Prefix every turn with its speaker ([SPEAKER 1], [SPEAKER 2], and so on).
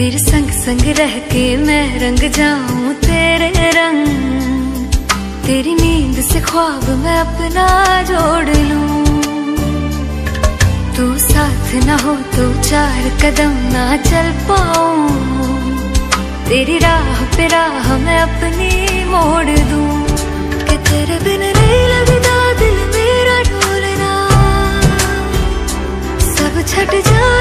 [SPEAKER 1] फिर संग संग रह के मैं रंग जाऊँ तेरे रंग। तेरी नींद से ख्वाब मैं अपना जोड़ लू। तू साथ ना हो तो चार कदम ना चल पाऊ। तेरी राह पे राह मैं अपनी मोड़ दू। के तेरे बिन नहीं लगता दिल मेरा ढोलना सब छट जा